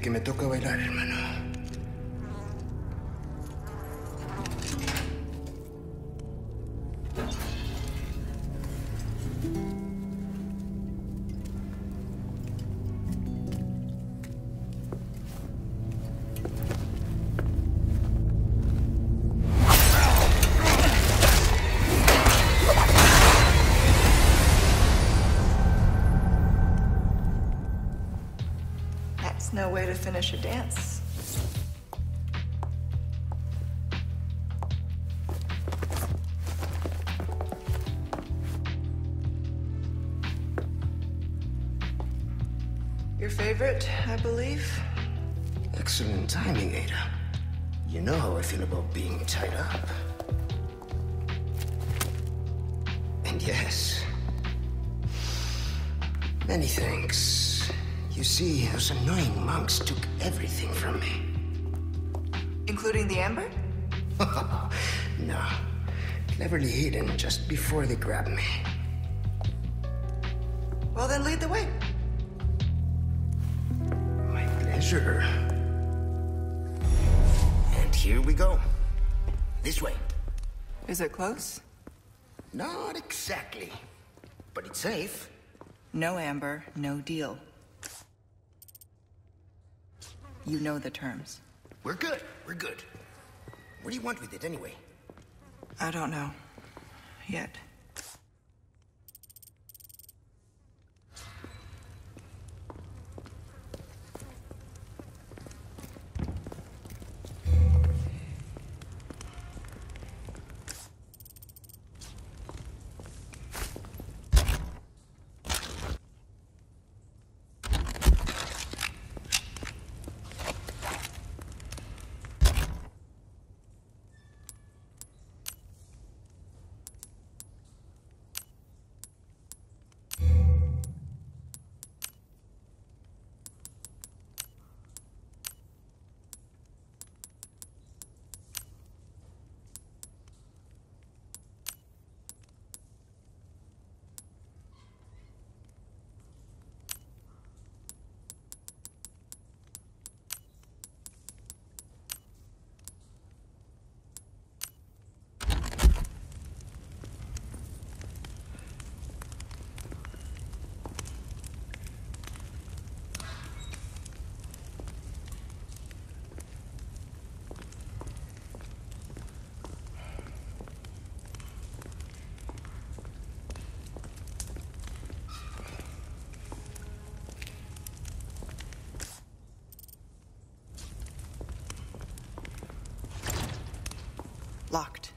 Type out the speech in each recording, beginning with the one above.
Que me toca bailar, hermano. That's no way to finish a dance. Your favorite, I believe? Excellent timing, Ada. You know how I feel about being tied up. And yes, many thanks. You see, those annoying monks took everything from me. Including the amber? no, cleverly hidden just before they grabbed me. Well, then lead the way. My pleasure. And here we go. This way. Is it close? Not exactly, but it's safe. No amber, no deal. You know the terms. We're good. We're good. What do you want with it anyway? I don't know. Yet. Locked.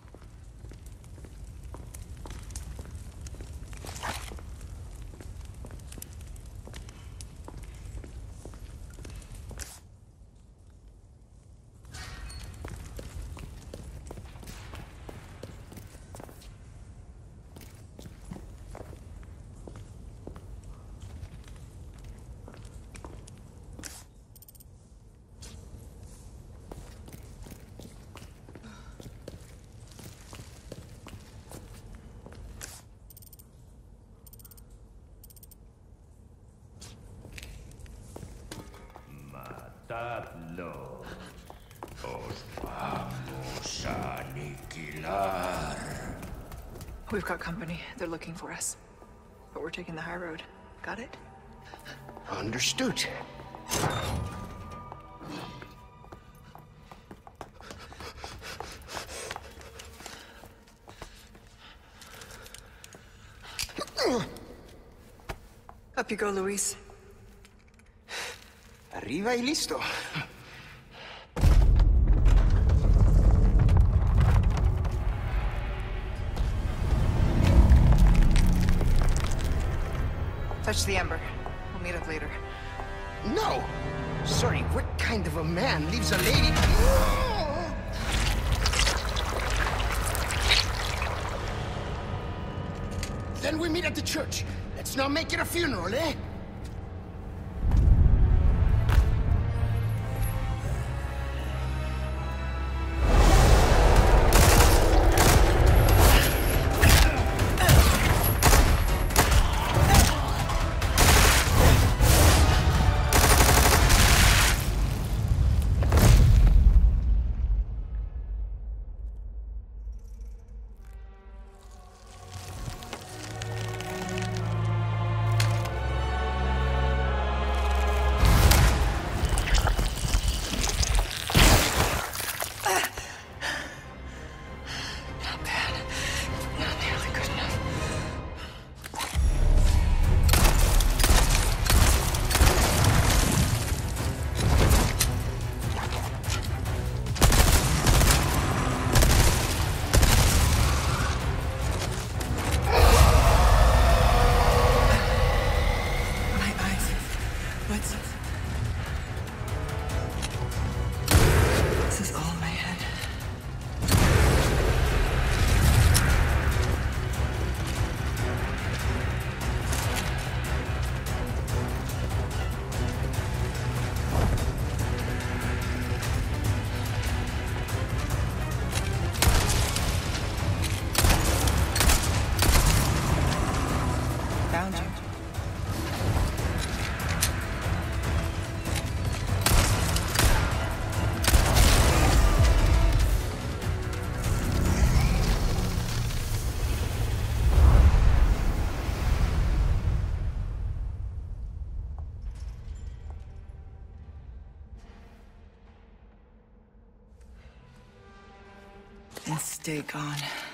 Matadlo. Os vamos a aniquilar. We've got company. They're looking for us. But we're taking the high road. Got it? Understood. Up you go, Luis. Arriba y listo. Touch the ember. We'll meet up later. No! Sorry, what kind of a man leaves a lady... Then we meet at the church. Let's not make it a funeral, eh? Stay gone.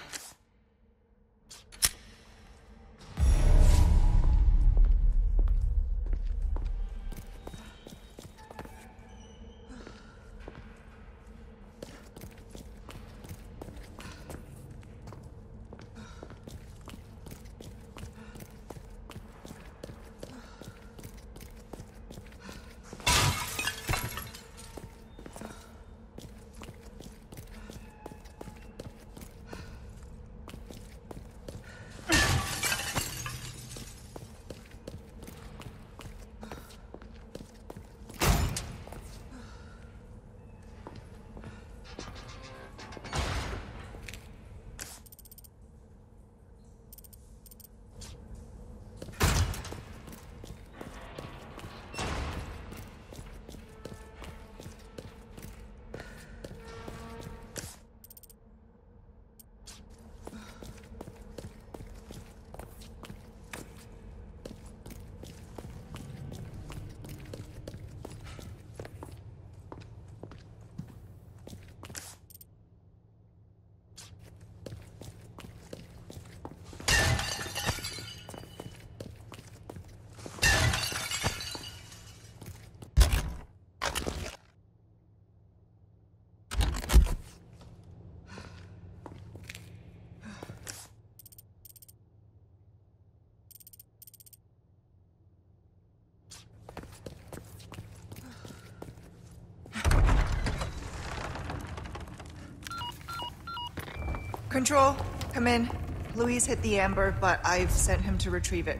Control, come in. Luis hit the amber, but I've sent him to retrieve it.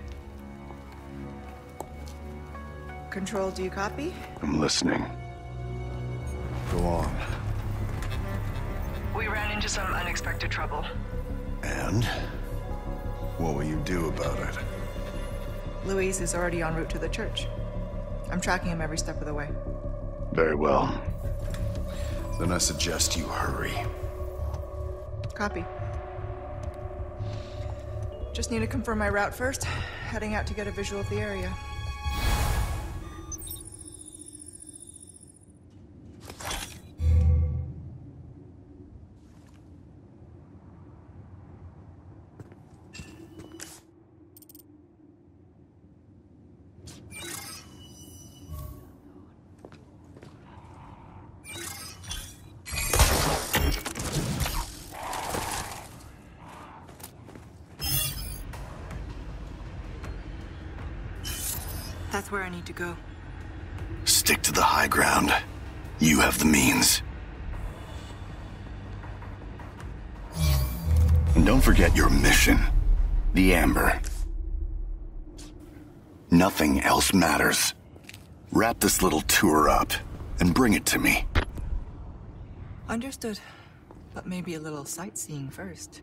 Control, do you copy? I'm listening. Go on. We ran into some unexpected trouble. And? What will you do about it? Luis is already en route to the church. I'm tracking him every step of the way. Very well. Then I suggest you hurry. Copy. Just need to confirm my route first. Heading out to get a visual of the area. That's where I need to go. Stick to the high ground. You have the means. And don't forget your mission. The Amber. Nothing else matters. Wrap this little tour up and bring it to me. Understood. But maybe a little sightseeing first.